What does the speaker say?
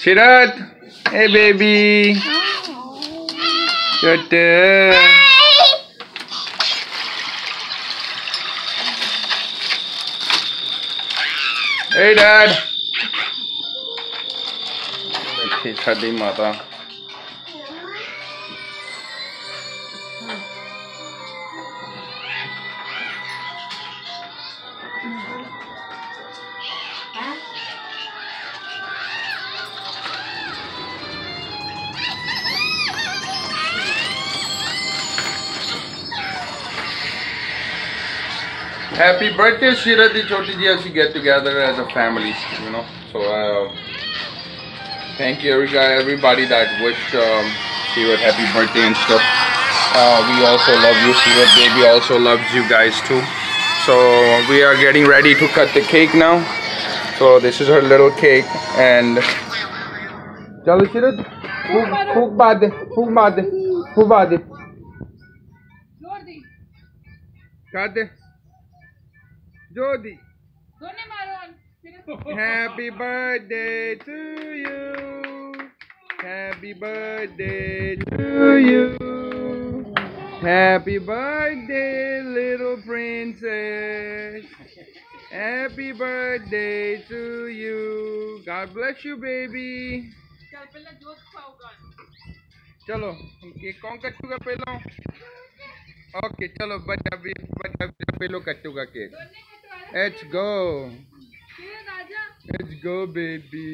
Seerat. Hey, baby. Your turn. Hey, Dad. Let's see, Shadi Happy birthday, Shira di Choti ji, as we get together as a family, you know. So, uh, thank you, every guy, everybody that wished um, Shira happy birthday and stuff. Uh, we also love you, Shira. Baby also loves you guys too. So, we are getting ready to cut the cake now. So, this is her little cake, and. Chalo, Shira. Fuk baad fuk baad fuk baad de. जोर दी Cut de. Jodi. दोने मारो फिर Happy birthday to you. Happy birthday to you. Happy birthday, little princess. Happy birthday to you. God bless you, baby. चल पहले जोत खाओगा चलो cake कौन कटूगा पहला Okay चलो बट अभी बट अभी पे लो का केक एच गो एच गो बेबी